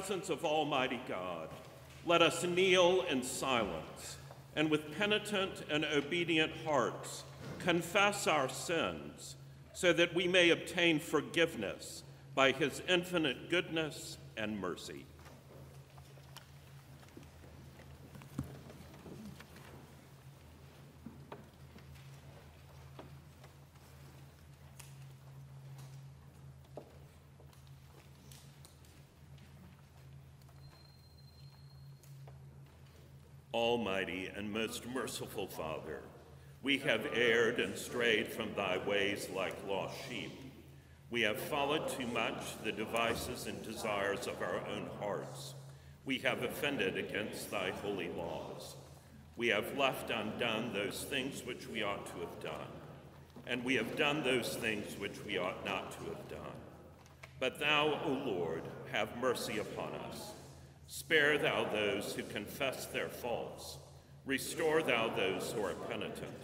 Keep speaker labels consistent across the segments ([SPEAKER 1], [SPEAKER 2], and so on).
[SPEAKER 1] presence of Almighty God, let us kneel in silence and with penitent and obedient hearts confess our sins so that we may obtain forgiveness by his infinite goodness and mercy. Almighty and most merciful Father, we have erred and strayed from thy ways like lost sheep. We have followed too much the devices and desires of our own hearts. We have offended against thy holy laws. We have left undone those things which we ought to have done, and we have done those things which we ought not to have done. But thou, O Lord, have mercy upon us Spare thou those who confess their faults. Restore thou those who are penitent.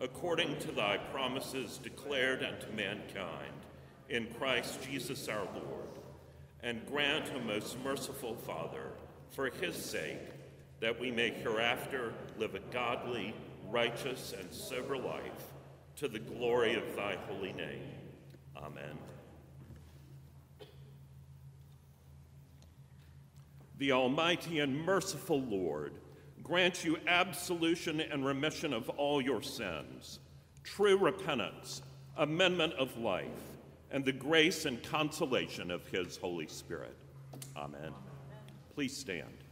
[SPEAKER 1] According to thy promises declared unto mankind, in Christ Jesus our Lord, and grant, O most merciful Father, for his sake, that we may hereafter live a godly, righteous, and sober life, to the glory of thy holy name. Amen. The Almighty and merciful Lord grant you absolution and remission of all your sins, true repentance, amendment of life, and the grace and consolation of his Holy Spirit. Amen. Please stand.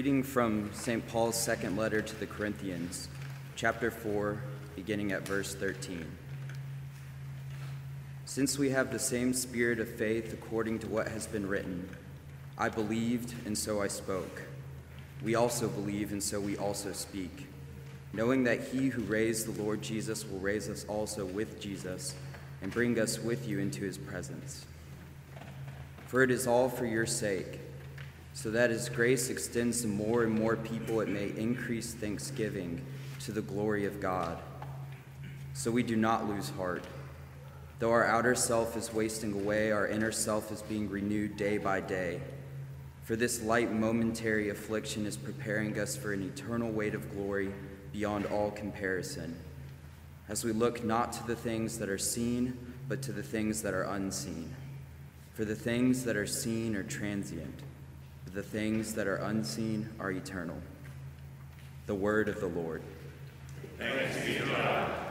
[SPEAKER 2] Reading from St. Paul's second letter to the Corinthians, chapter 4, beginning at verse 13. Since we have the same spirit of faith according to what has been written, I believed and so I spoke. We also believe and so we also speak, knowing that he who raised the Lord Jesus will raise us also with Jesus and bring us with you into his presence. For it is all for your sake so that as grace extends to more and more people, it may increase thanksgiving to the glory of God. So we do not lose heart. Though our outer self is wasting away, our inner self is being renewed day by day. For this light momentary affliction is preparing us for an eternal weight of glory beyond all comparison, as we look not to the things that are seen, but to the things that are unseen. For the things that are seen are transient the things that are unseen are eternal. The word of the Lord.
[SPEAKER 1] Thanks be to God.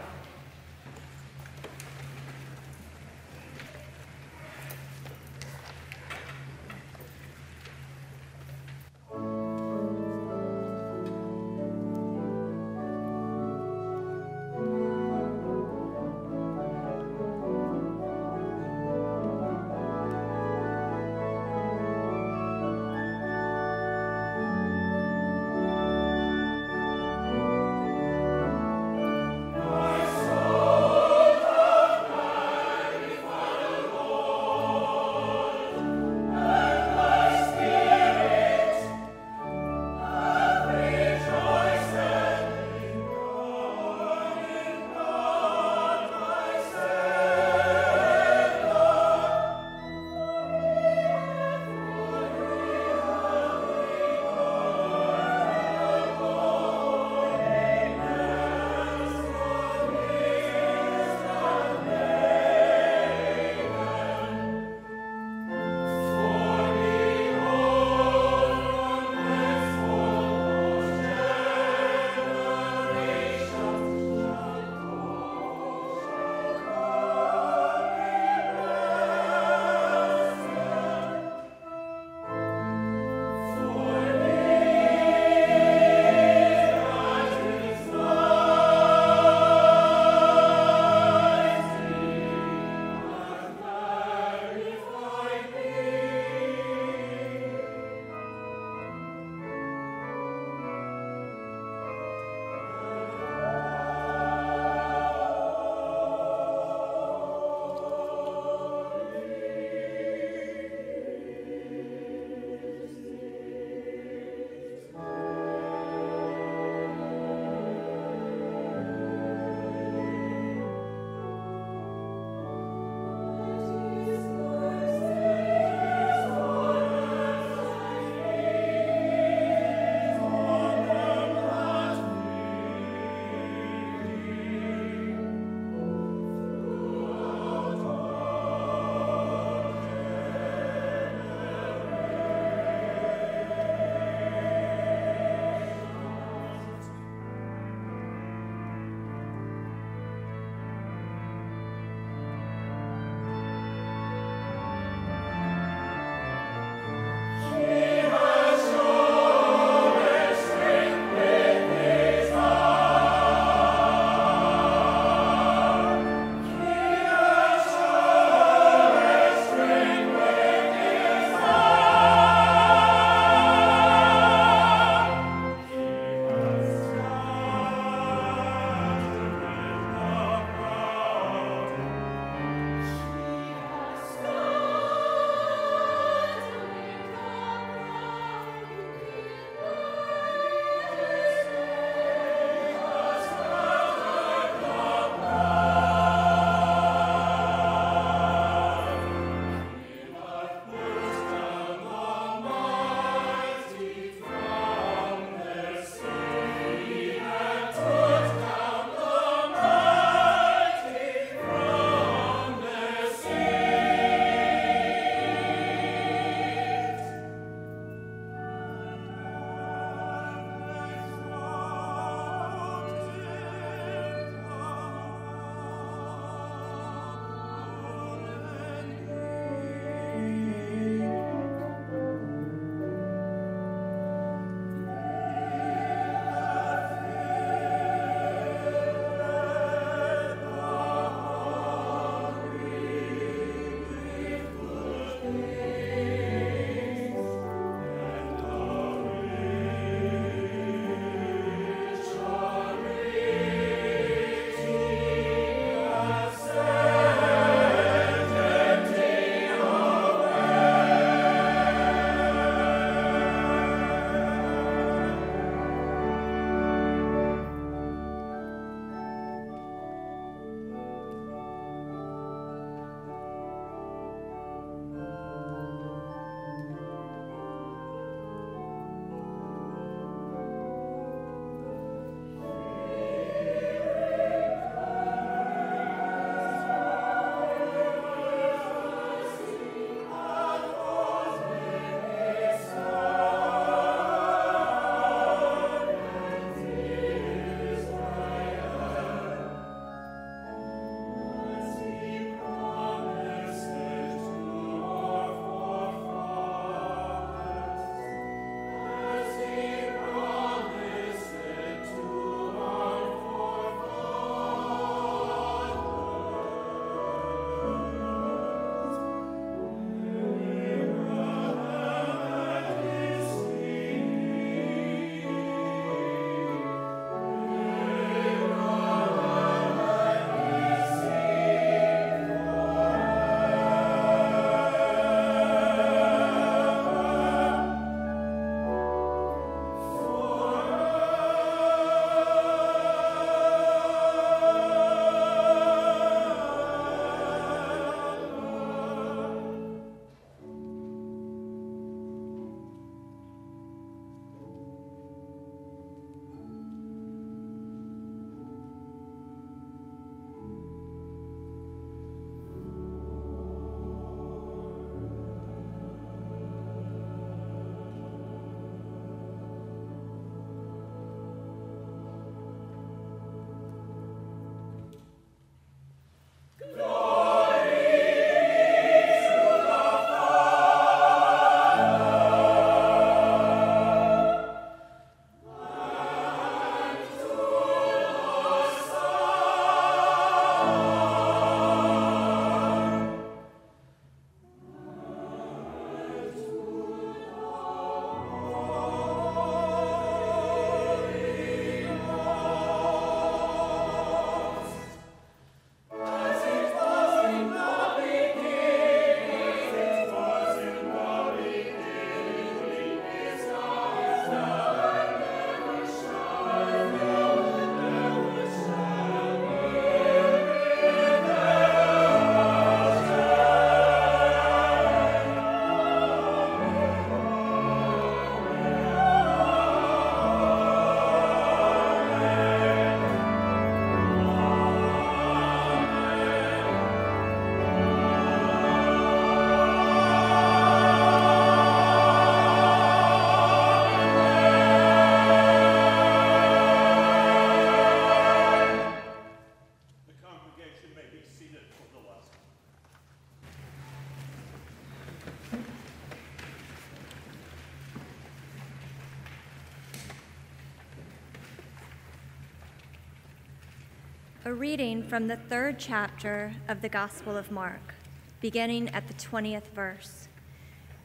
[SPEAKER 3] A reading from the third chapter of the Gospel of Mark, beginning at the 20th verse.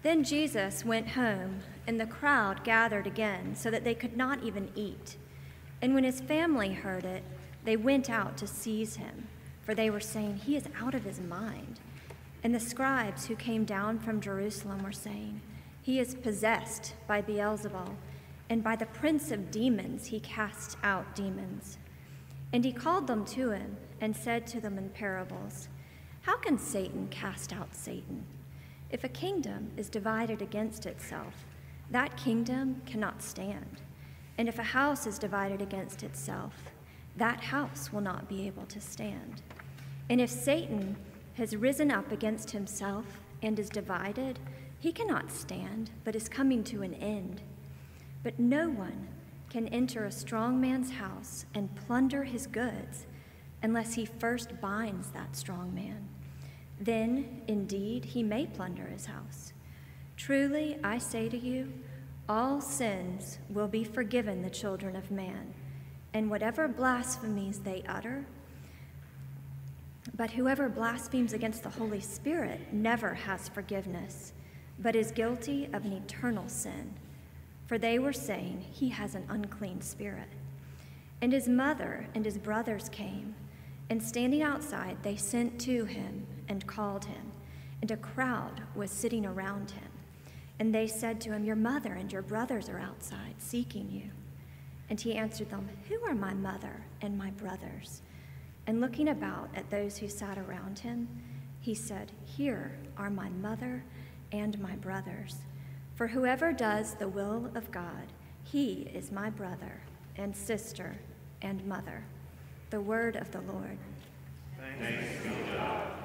[SPEAKER 3] Then Jesus went home, and the crowd gathered again, so that they could not even eat. And when his family heard it, they went out to seize him, for they were saying, He is out of his mind. And the scribes who came down from Jerusalem were saying, He is possessed by Beelzebul, and by the prince of demons he casts out demons. And he called them to him and said to them in parables How can Satan cast out Satan? If a kingdom is divided against itself, that kingdom cannot stand. And if a house is divided against itself, that house will not be able to stand. And if Satan has risen up against himself and is divided, he cannot stand, but is coming to an end. But no one can enter a strong man's house and plunder his goods unless he first binds that strong man. Then, indeed, he may plunder his house. Truly, I say to you, all sins will be forgiven the children of man, and whatever blasphemies they utter. But whoever blasphemes against the Holy Spirit never has forgiveness, but is guilty of an eternal sin for they were saying, He has an unclean spirit. And his mother and his brothers came, and standing outside, they sent to him and called him. And a crowd was sitting around him. And they said to him, Your mother and your brothers are outside seeking you. And he answered them, Who are my mother and my brothers? And looking about at those who sat around him, he said, Here are my mother and my brothers. For whoever does the will of God, he is my brother and sister and mother. The word of the Lord.
[SPEAKER 1] Thanks be to God.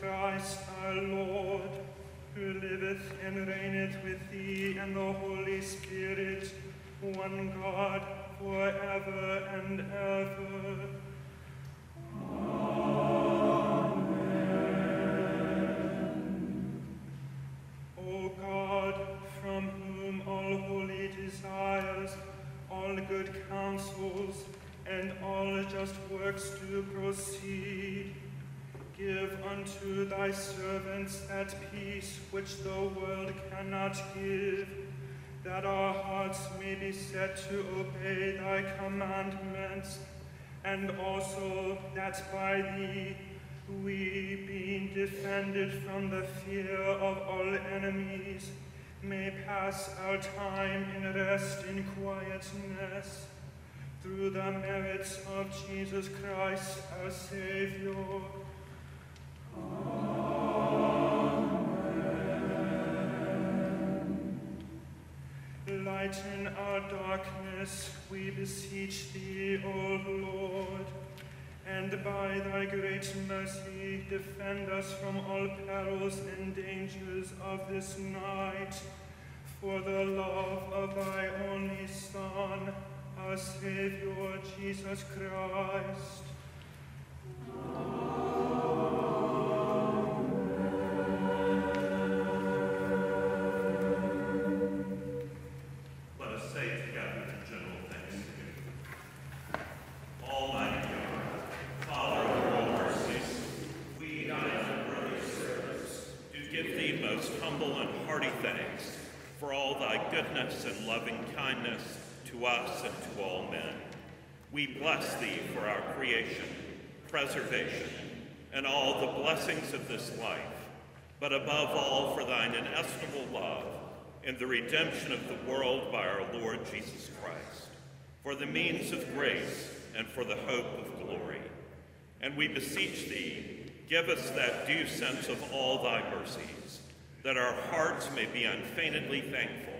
[SPEAKER 4] Christ our Lord, who liveth and reigneth with thee and the Holy Spirit, one God, for ever and ever. Amen. O God, from whom all holy desires, all good counsels, and all just works do proceed. Give unto thy servants that peace which the world cannot give, that our hearts may be set to obey thy commandments, and also that by thee we, being defended from the fear of all enemies, may pass our time in rest in quietness through the merits of Jesus Christ, our Savior. Lighten our darkness, we beseech thee, O Lord, and by thy great mercy defend us from all perils and dangers of this night, for the love of thy only Son, our Savior Jesus Christ.
[SPEAKER 1] Let bless thee for our creation, preservation, and all the blessings of this life, but above all for thine inestimable love in the redemption of the world by our Lord Jesus Christ, for the means of grace and for the hope of glory. And we beseech thee, give us that due sense of all thy mercies, that our hearts may be unfeignedly thankful,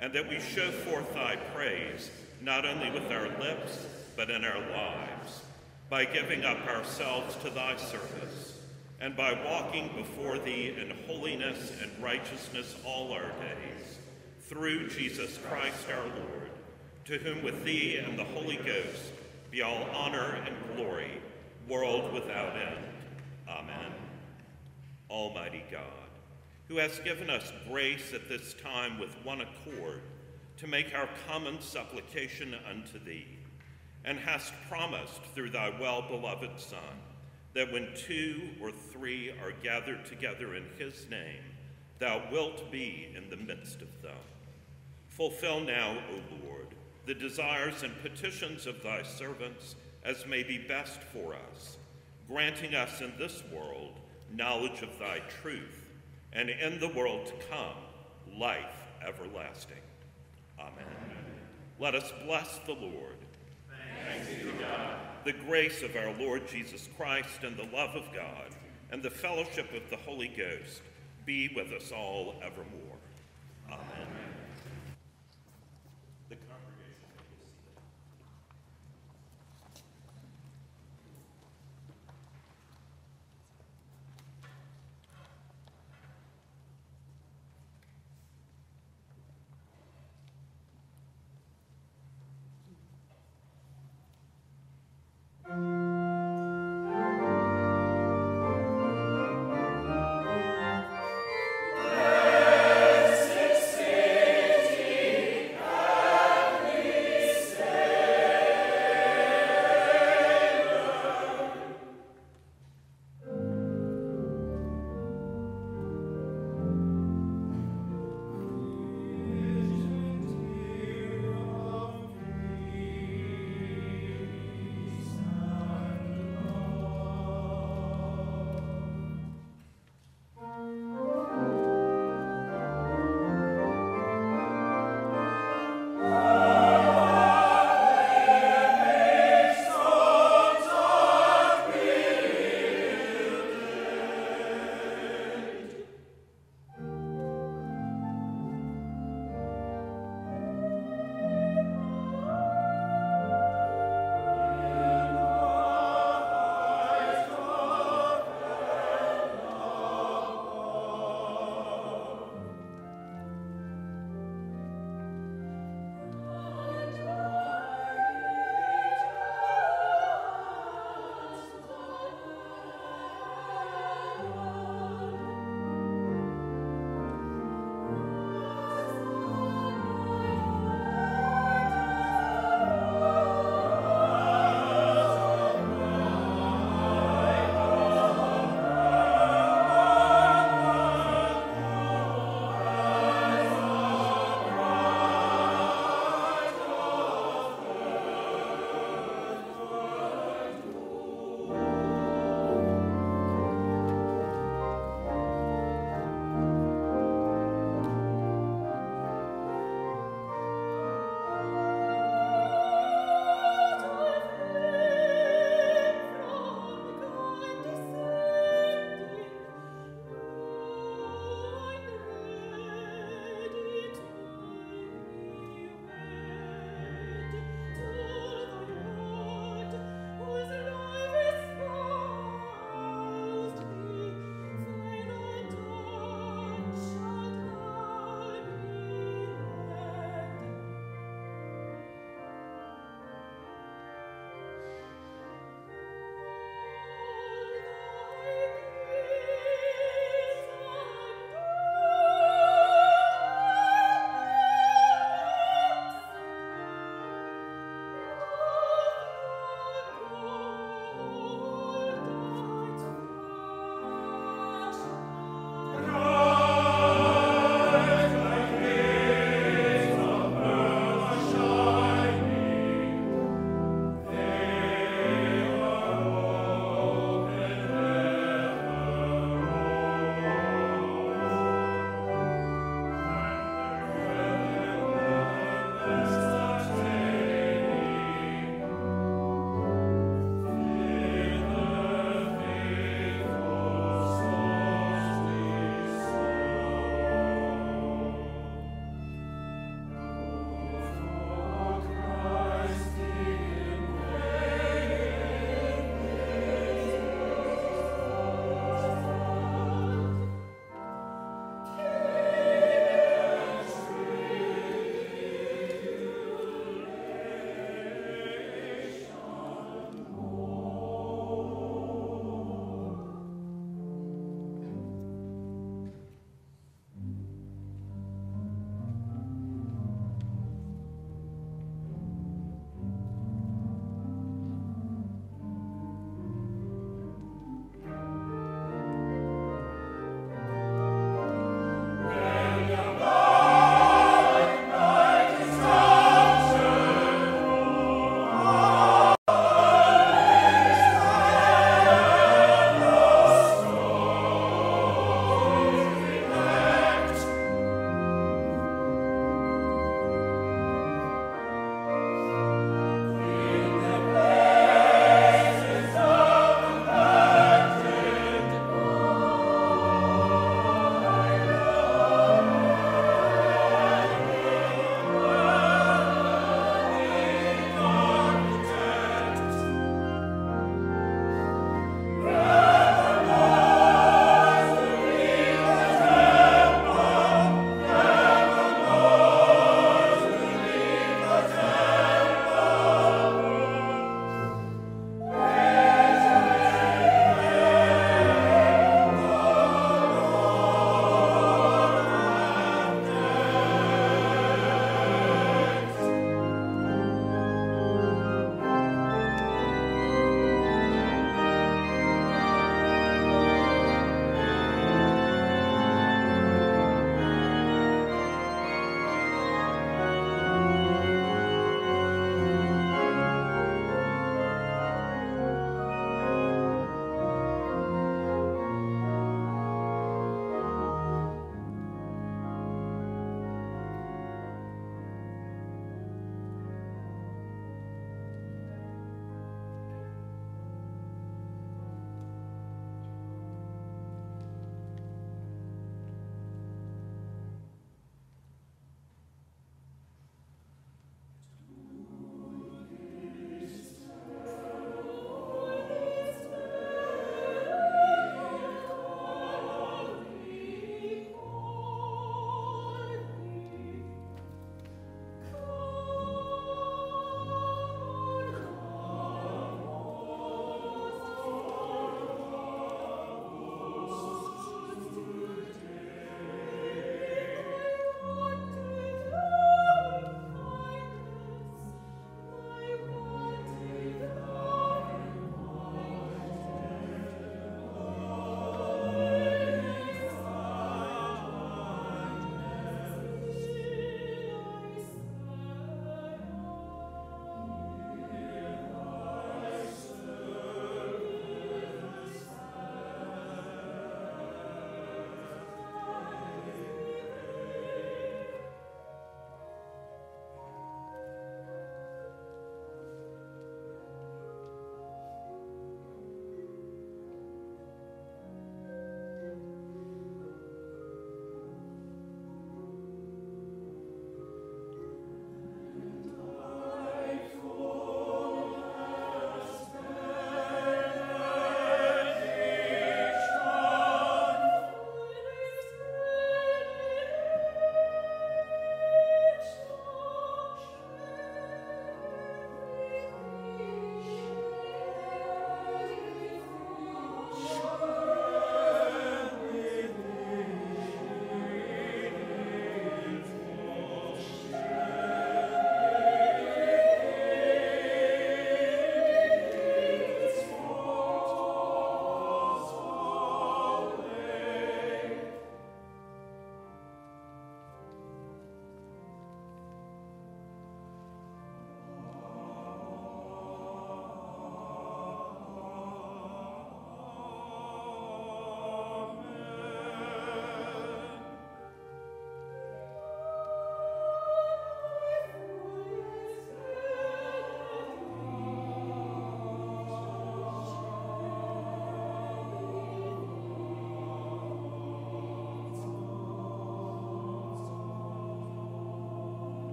[SPEAKER 1] and that we show forth thy praise, not only with our lips, but in our lives, by giving up ourselves to thy service, and by walking before thee in holiness and righteousness all our days, through Jesus Christ our Lord, to whom with thee and the Holy Ghost be all honor and glory, world without end. Amen. Almighty God, who has given us grace at this time with one accord to make our common supplication unto thee, and hast promised through thy well-beloved Son, that when two or three are gathered together in his name, thou wilt be in the midst of them. Fulfill now, O Lord, the desires and petitions of thy servants as may be best for us, granting us in this world knowledge of thy truth, and in the world to come, life everlasting. Amen. Let us bless the Lord. Thanks be to God. The grace of our Lord Jesus Christ and the love of God and the fellowship of the Holy Ghost be with us all evermore.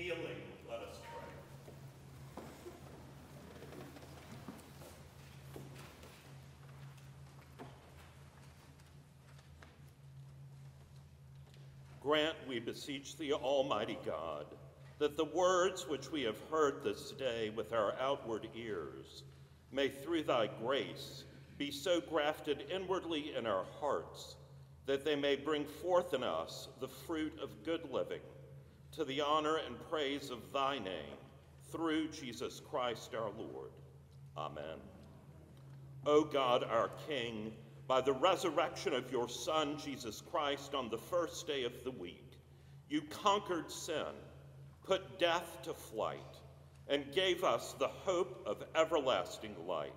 [SPEAKER 1] Kneeling, let us
[SPEAKER 5] pray.
[SPEAKER 1] Grant, we beseech thee, Almighty God, that the words which we have heard this day with our outward ears may, through thy grace, be so grafted inwardly in our hearts that they may bring forth in us the fruit of good living to the honor and praise of thy name through Jesus Christ our Lord. Amen. O God, our King, by the resurrection of your Son, Jesus Christ, on the first day of the week, you conquered sin, put death to flight, and gave us the hope of everlasting life.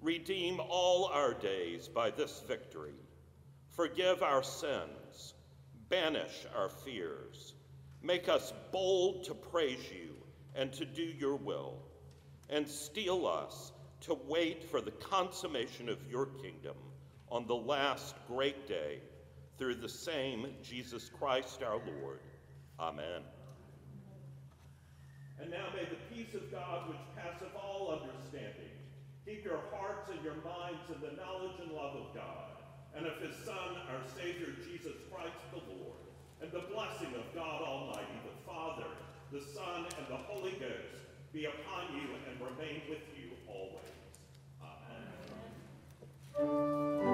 [SPEAKER 1] Redeem all our days by this victory. Forgive our sins, banish our fears, make us bold to praise you and to do your will, and steel us to wait for the consummation of your kingdom on the last great day through the same Jesus Christ our Lord. Amen. And now may the peace of God, which passeth all understanding, keep your hearts and your minds in the knowledge and love of God, and of his Son, our Savior, Jesus Christ the Lord, and the blessing of God Almighty, the Father, the Son, and the Holy Ghost be upon you and remain with you always. Amen. Amen.